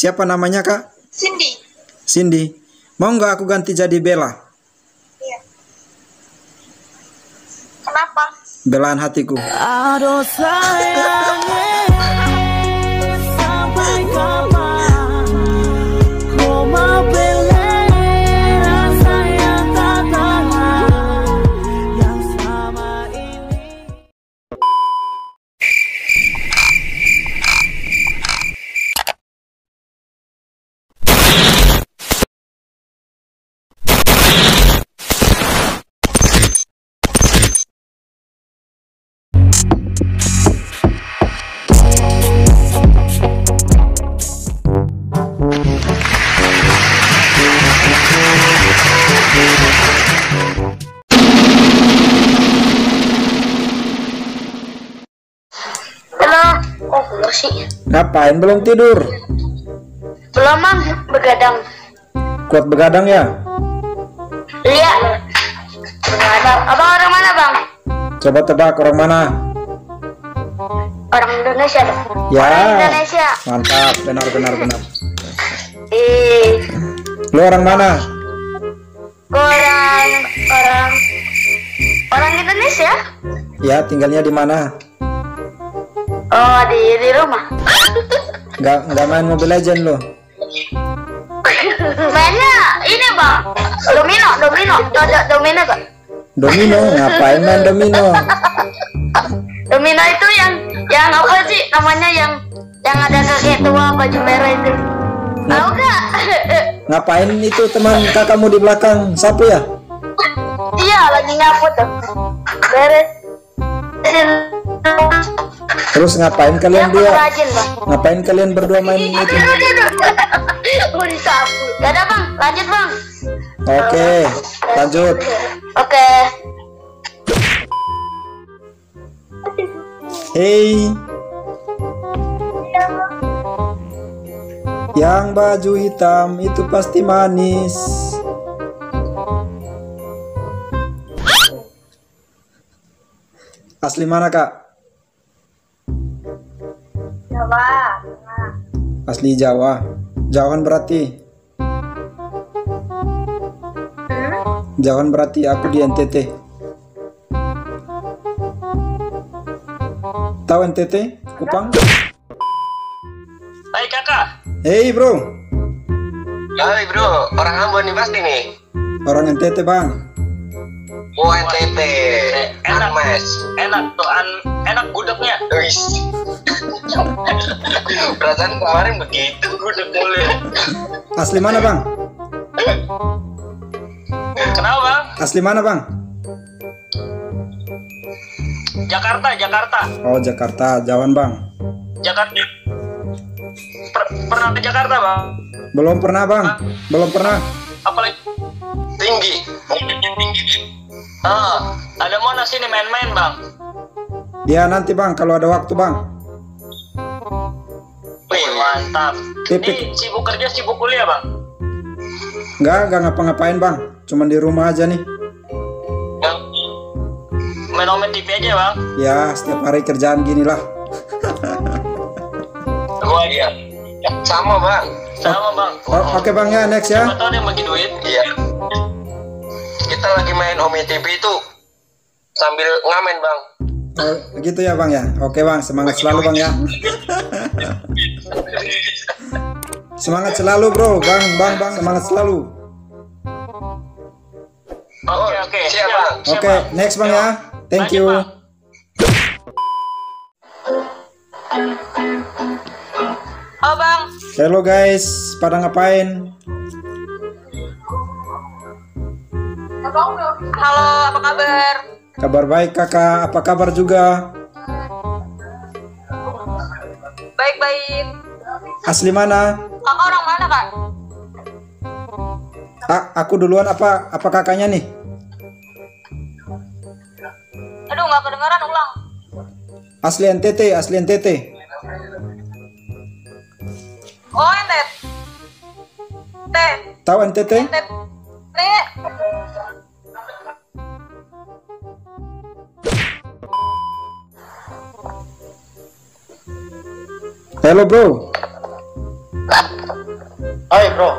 Siapa namanya kak? Cindy. Cindy. Mau nggak aku ganti jadi Bella? Iya. Kenapa? Belaan hatiku. Aduh sayangnya Ngapain belum tidur? Belum, Mang. Begadang. Kuat begadang ya? Iya. Begadang. Abang orang mana, Bang? Coba tebak orang mana? Orang Indonesia. Ya. Orang Indonesia. Mantap, benar benar benar. Eh, Lu orang mana? orang orang orang Indonesia? Ya, tinggalnya di mana? Oh, di di rumah. Nggak nggak main Mobile Legend lu? Mainnya ini, Bang. Domino, domino. Ada domino, Bang. Domino, ngapain main domino? Domino itu yang yang apa sih namanya yang yang ada kakek tua baju merah itu. Tahu gak? Ngapain itu teman kakakmu di belakang? Sapu ya? iya, lagi nyapu tuh. Beres. Terus ngapain Dia kalian dua? rajin, Bang. Ngapain kalian berdua main itu? aduh, aduh. Mau disapu. Gak ada, Bang. Lanjut, Bang. Oke, lanjut. Oke. Hey, yang baju hitam itu pasti manis. Asli mana kak? Coba. Asli Jawa. Jauhan berarti. Jauhan berarti aku di NTT. Tahu NTT? Kupang? Hai kakak. Hey bro, Hai bro, orang Ambon nih pasti nih. orang NTT bang. Oh NTT. Enak mas. Enak tuh an enak gudegnya. Perasaan kemarin begitu gudeg mulai. Asli mana bang? Kenapa bang? Asli mana bang? Jakarta, Jakarta, Oh Jakarta, Jawan bang. Jakarta. Per- pernah ke Jakarta bang? Belum pernah bang, belum pernah. Apalagi tinggi. tinggi. Ah, ada Monas sini main-main bang. Ya nanti bang, kalau ada waktu bang. Wih mantap. Pipit. Ini sibuk kerja, sibuk kuliah bang. Nggak, nggak ngapa-ngapain bang. Cuman di rumah aja nih. Yang main-main TV aja bang. Ya setiap hari kerjaan gini lah. Gua iya. Sama bang. Sama bang. Oh, Oke bang ya, next ya. Siapa tahu bagi duit. Iya. Kita lagi main Omi TV itu sambil ngamen bang. Oh, gitu ya bang ya. Oke bang, semangat selalu bang ya. Semangat selalu bro, bang, bang, bang, semangat selalu. Oke oke. Siap bang. Oke, next bang ya. Thank you. Oh, Bang. Hello guys, pada ngapain? Halo, apa kabar? Kabar baik kakak, apa kabar juga? Baik-baik. Asli mana? Kakak orang mana, Kak? Ah, aku duluan apa apa kakaknya nih? Aduh, nggak kedengaran ulang. Asli NTT, asli NTT. Oh. Teh, Tahu NTT? entet. Hello bro. Oi bro,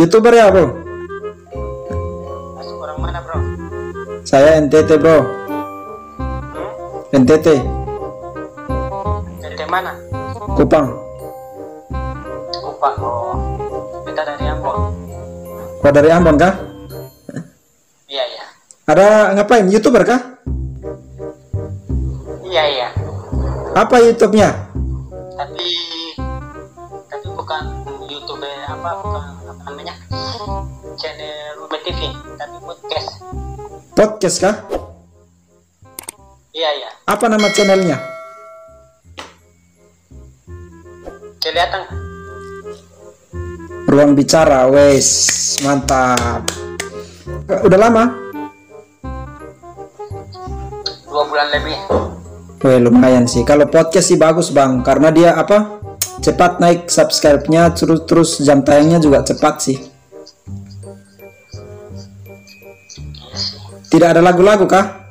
Youtuber ya bro? masuk orang mana bro? Saya NTT bro. NTT, Dari mana? Kupang. Kupang. Oh, kita dari Ambon. Kau dari Ambon kah? Iya iya. Ada ngapain? Youtuber kah? Iya iya. Apa YouTube-nya? Tapi YouTube apa bukan apa namanya channel Rume TV tapi podcast. Podcast kah? Iya iya. Apa nama channelnya? Kelihatan Ruang Bicara, wes mantap. Eh, Udah lama? dua bulan lebih. Weh lumayan sih. Kalau podcast sih bagus bang, karena dia apa? Cepat naik subscribe-nya, terus terus jam tayangnya juga cepat sih. Tidak ada lagu-lagu kah?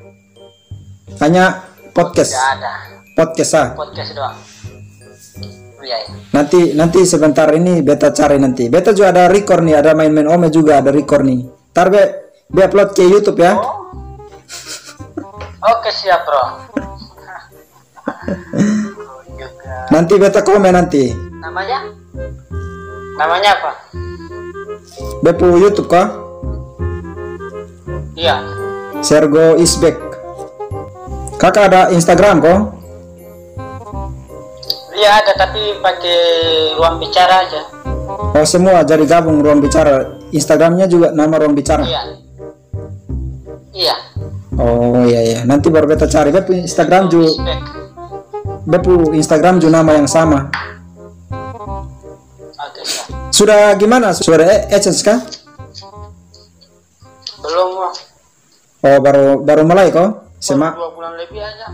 Hanya podcast. Tidak ada Podcast ah. podcast doang. Iya iya. Nanti nanti sebentar ini beta cari nanti. Beta juga ada record nih, ada main-main Ome juga ada record nih. Ntar be, be upload ke YouTube ya. Oke siap bro. Nanti beta komen nanti. Namanya? Namanya apa? Bepu YouTube kah? Iya. Sergo Isbek. Kakak ada Instagram kok? Iya ada tapi pakai ruang bicara aja. Oh semua jadi gabung ruang bicara. Instagramnya juga nama ruang bicara. Iya. Iya. Oh iya iya. Nanti baru beta cari. Bepu Instagram juga. Bepu Instagram juga nama yang sama. Oke siap. Sudah gimana? Sudah ada AdSense kah? Belum. Oh baru baru mulai kok? Sema. Baru dua bulan lebih aja.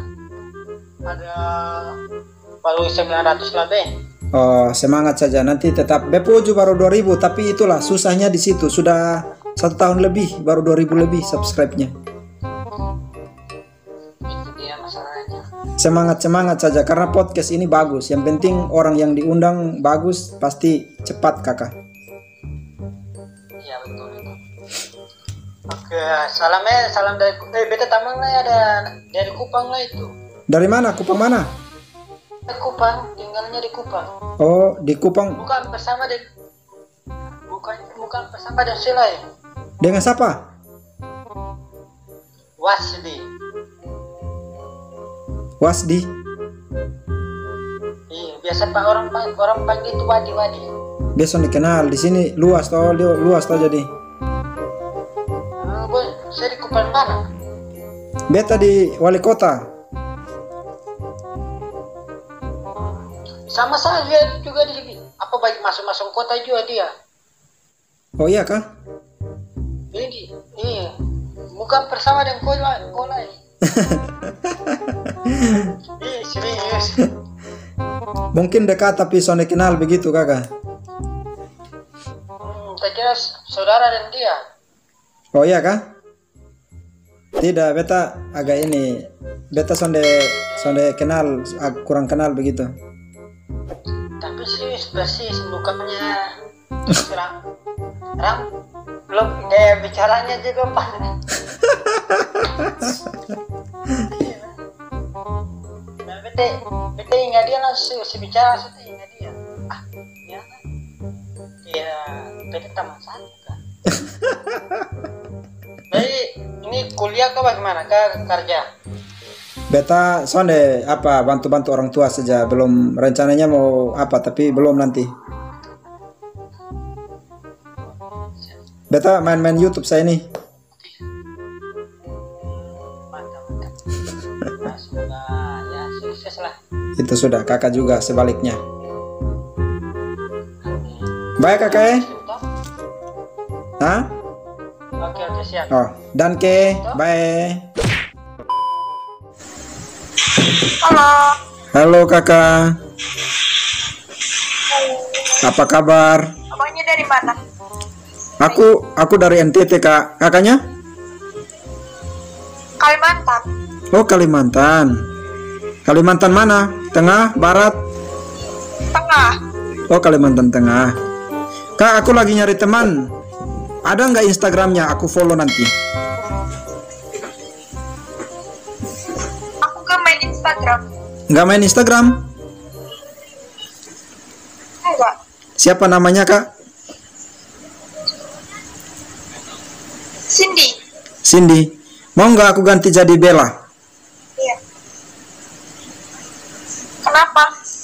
Ada baru 900 lebih. Oh semangat saja. Nanti tetap Bepu juga baru 2000 tapi itulah susahnya di situ. Sudah satu tahun lebih baru 2000 lebih subscribe-nya. Masalahnya. Semangat semangat saja karena podcast ini bagus. Yang penting orang yang diundang bagus pasti cepat kakak. Iya betul itu. Oke, salam eh salam dari eh beta tamang lah ada dari Kupang lah itu. Dari mana? Kupang mana? Eh, Kupang, tinggalnya di Kupang. Oh di Kupang. Bukan bersama dengan bukan bukan bersama dengan Silai. Dengan siapa? Wasdi. Wasdi. Iya, biasa pak orang orang panggil itu Wadi Wadi. Biasa dikenal di sini luas toh lu- luas toh jadi. Ah, boy, saya di Kupang mana? Beta di wali kota. Sama saja juga di apa baik masuk-masuk kota juga dia. Oh iya kah? Ini iya. Bukan bersama dengan kola kola. Mungkin dekat tapi soalnya kenal begitu kakak. Hmm, saya kira saudara dan dia. Oh iya kah? Tidak, beta agak ini. Beta sonde sonde kenal, kurang kenal begitu. Tapi serius persis mukanya ram ram belum gaya bicaranya juga pas bete bete ingat dia langsung si bicara sudah ingat dia ah ya ya bete teman saya kan jadi ini kuliah kah bagaimana kah kerja Beta sonde apa bantu-bantu orang tua saja. Belum rencananya mau apa tapi belum nanti. Beta main-main YouTube saya nih. Itu sudah kakak juga sebaliknya. Baik kakak. eh? Hah? oke oke siap Oh, dan ke, bye. Halo. Halo kakak. Apa kabar? Abangnya dari mana? Aku aku dari NTT kak. Kakaknya? Kalimantan. Oh Kalimantan. Kalimantan mana? Tengah, barat? Tengah. Oh Kalimantan Tengah. Kak, aku lagi nyari teman. Ada nggak Instagramnya? Aku follow nanti. Aku kan main Instagram. Nggak main Instagram? Enggak. Siapa namanya kak? Cindy. Cindy. Mau nggak aku ganti jadi Bella? Iya. Kenapa? Belaan hatiku. Sampai kapan kau mau pilih rasa yang tak tahan yang aduh sayangnya sampai kapan kau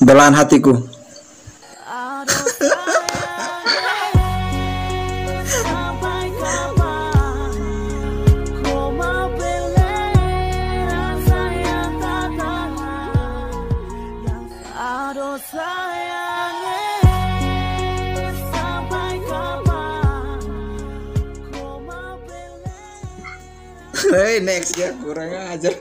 mau pilih Hey next ya kurang ajar.